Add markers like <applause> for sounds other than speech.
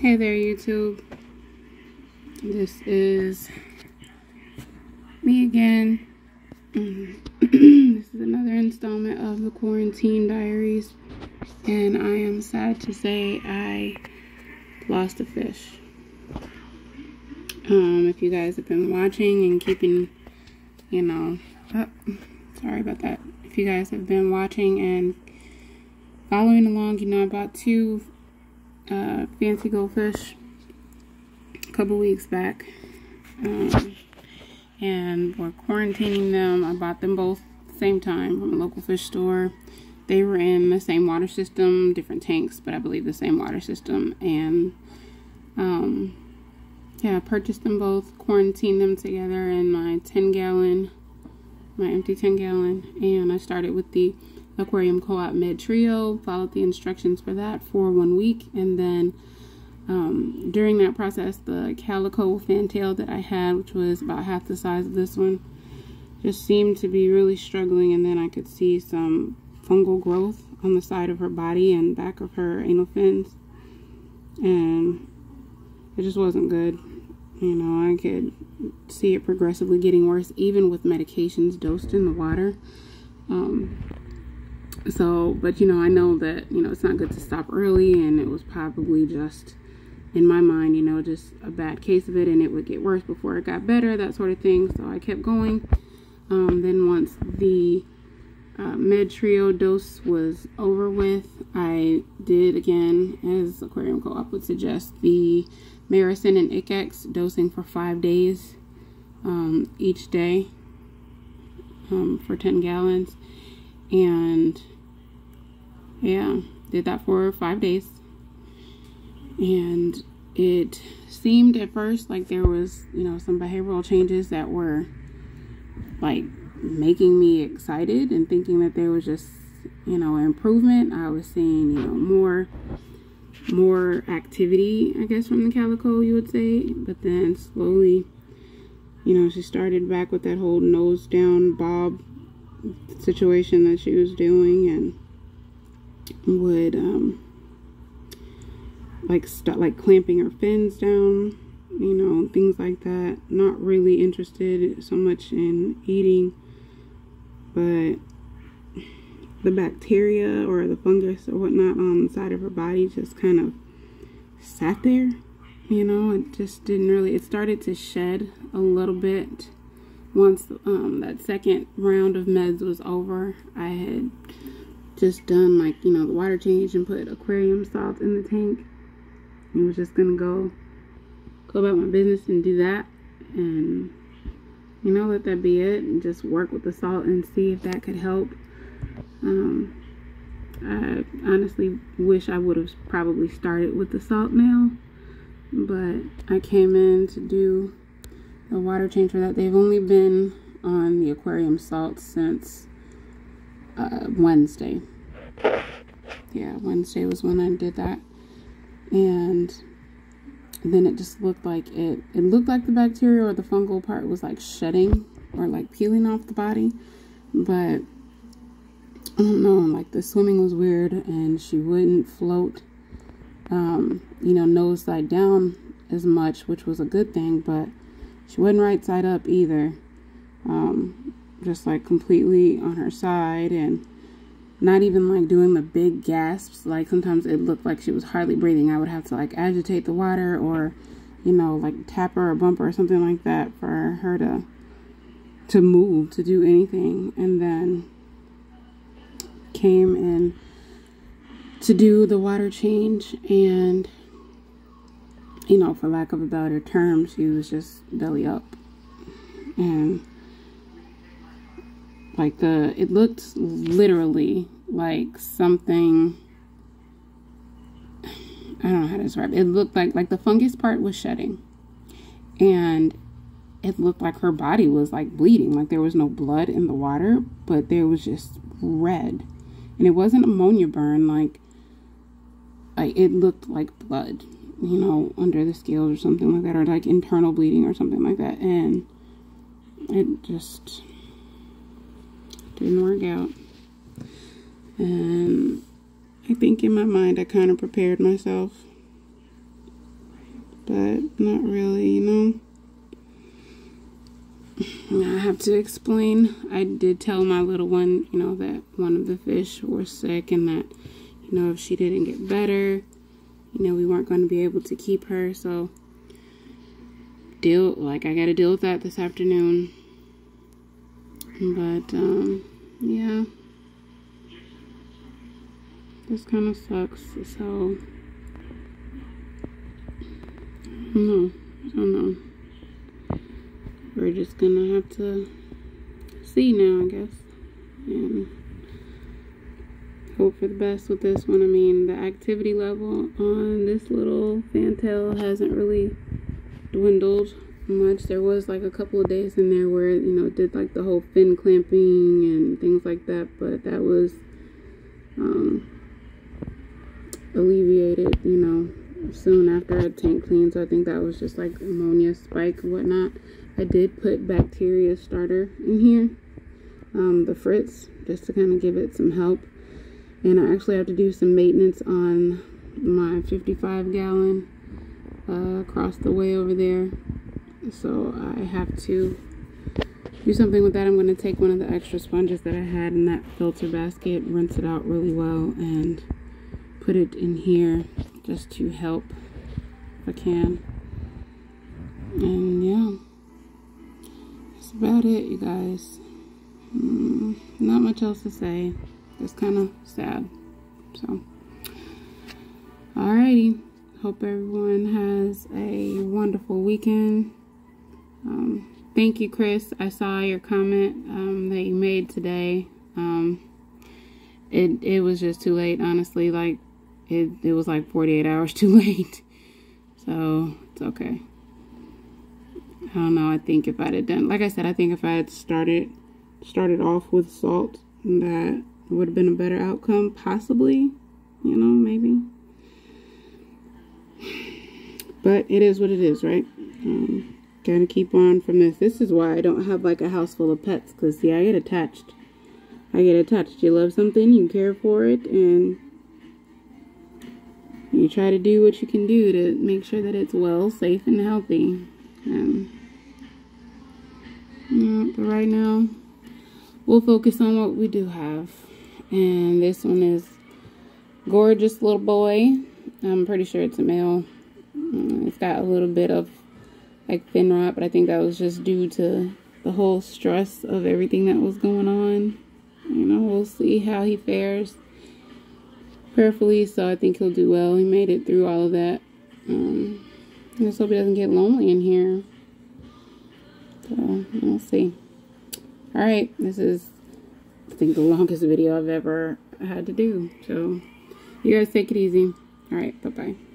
Hey there YouTube. This is me again. <clears throat> this is another installment of the Quarantine Diaries. And I am sad to say I lost a fish. Um, if you guys have been watching and keeping, you know, oh, sorry about that. If you guys have been watching and following along, you know, I bought two uh, fancy goldfish a couple weeks back. Um, and we're quarantining them. I bought them both same time from a local fish store. They were in the same water system, different tanks, but I believe the same water system. And um, yeah, I purchased them both, quarantined them together in my 10 gallon, my empty 10 gallon. And I started with the Aquarium Co-op Med Trio, followed the instructions for that for one week, and then um, during that process, the calico fantail that I had, which was about half the size of this one, just seemed to be really struggling, and then I could see some fungal growth on the side of her body and back of her anal fins, and it just wasn't good. You know, I could see it progressively getting worse, even with medications dosed in the water. Um, so but you know i know that you know it's not good to stop early and it was probably just in my mind you know just a bad case of it and it would get worse before it got better that sort of thing. So i kept going. Um, then once the uh, med trio dose was over with i did again as aquarium co-op would suggest the Maracyn and Ich-X dosing for five days um, each day um, for 10 gallons. And yeah did that for five days. And it seemed at first like there was you know some behavioral changes that were like making me excited and thinking that there was just you know improvement. I was seeing you know more more activity i guess from the calico you would say. But then slowly you know she started back with that whole nose down bob situation that she was doing and would um, like start like clamping her fins down you know things like that. Not really interested so much in eating but the bacteria or the fungus or whatnot on the side of her body just kind of sat there you know? It just didn't really it started to shed a little bit. Once um, that second round of meds was over i had just done like you know the water change and put aquarium salt in the tank. And was just gonna go go about my business and do that. And you know let that be it and just work with the salt and see if that could help. Um, I honestly wish I would have probably started with the salt now but I came in to do the water change for that. They've only been on the aquarium salt since uh, Wednesday. Yeah, Wednesday was when I did that. And then it just looked like it, it looked like the bacteria or the fungal part was like shedding or like peeling off the body. But I don't know, like the swimming was weird and she wouldn't float, um, you know, nose side down as much, which was a good thing, but she wasn't right side up either. Um, just like completely on her side and not even like doing the big gasps. Like sometimes it looked like she was hardly breathing. I would have to like agitate the water or you know like tap her or bump her or something like that for her to to move to do anything. And then came in to do the water change and you know for lack of a better term she was just belly up. And like the it looked literally like something I don't know how to describe it. It looked like like the fungus part was shedding. And it looked like her body was like bleeding. Like there was no blood in the water, but there was just red. And it wasn't ammonia burn like like it looked like blood, you know, under the scales or something like that or like internal bleeding or something like that. And it just didn't work out. And I think in my mind I kind of prepared myself but not really, you know. I have to explain. I did tell my little one, you know, that one of the fish were sick and that, you know, if she didn't get better, you know, we weren't going to be able to keep her. So, deal, like, I got to deal with that this afternoon. But, um, yeah. This kind of sucks. So, know. I don't know we're just gonna have to see now, I guess, and hope for the best with this one. I mean, the activity level on this little fantail hasn't really dwindled much. There was like a couple of days in there where, you know, did like the whole fin clamping and things like that, but that was um, alleviated, you know, soon after a tank clean. So I think that was just like ammonia spike and whatnot. I did put bacteria starter in here, um, the Fritz, just to kind of give it some help. And I actually have to do some maintenance on my 55 gallon uh, across the way over there. So I have to do something with that. I'm going to take one of the extra sponges that I had in that filter basket, rinse it out really well, and put it in here just to help if I can. And yeah that's about it, you guys. Mm, not much else to say. Just kind of sad. So, alrighty. Hope everyone has a wonderful weekend. Um, thank you, Chris. I saw your comment um, that you made today. Um, it it was just too late, honestly. Like it it was like 48 hours <laughs> too late. So it's okay. I don't know. I think if I'd have done, like I said, I think if I had started started off with salt, that would have been a better outcome, possibly. You know, maybe. But it is what it is, right? Um, gotta keep on from this. This is why I don't have like a house full of pets, because see, I get attached. I get attached. You love something, you care for it, and you try to do what you can do to make sure that it's well, safe, and healthy. Um, yeah, but right now, we'll focus on what we do have. And this one is gorgeous little boy. I'm pretty sure it's a male. Uh, it's got a little bit of like fin rot, but I think that was just due to the whole stress of everything that was going on. You know, we'll see how he fares prayerfully, so I think he'll do well. He made it through all of that. Um, just hope he doesn't get lonely in here. So, we'll see. Alright, this is, I think, the longest video I've ever had to do. So, you guys take it easy. Alright, bye-bye.